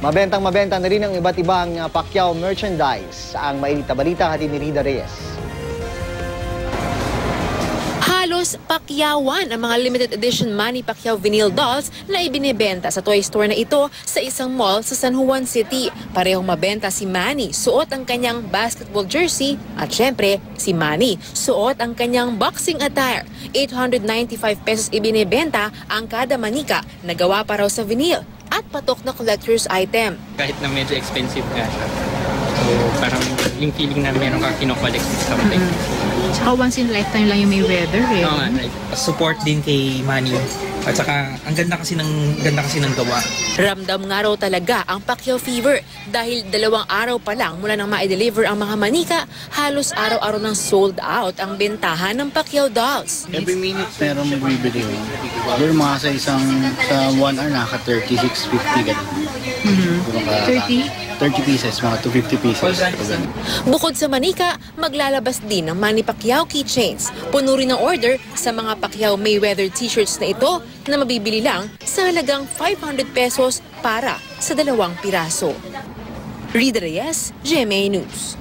Mabentang mabenta na rin ang iba't ibang uh, Pacquiao merchandise. Ang mainit balita hatid ni Rida Reyes. Halos pakyawan ang mga limited edition Manny Pacquiao vinyl dolls na ibinebenta sa toy store na ito sa isang mall sa San Juan City. Parehong mabenta si Manny, suot ang kanyang basketball jersey at syempre si Manny, suot ang kanyang boxing attire. 895 pesos ibinebenta ang kada manika na gawa pa raw sa vinyl at patok na collector's item. kahit na medyo expensive nga siya. So, parang yung feeling na meron kang kinokollect something. Tsaka once in a lifetime lang yung may weather eh. Oo nga, like, support din kay Manny. At saka, ang ganda kasi ng, ganda kasi ng gawa. Ramdam nga raw talaga ang Pacquiao fever dahil dalawang araw pa lang mula nang ma-deliver ang mga manika, halos araw-araw nang sold out ang bentahan ng Pacquiao dolls. Every minute meron bibili. Siguro mga sa isang, sa 1 hour, naka 36.50 ganun. Ka- 30? 30 pieces, mga 250 pieces. Bukod sa manika, maglalabas din ng Manny Pacquiao keychains. Puno rin ng order sa mga Pacquiao Mayweather t-shirts na ito na mabibili lang sa halagang 500 pesos para sa dalawang piraso. Rida Reyes, GMA News.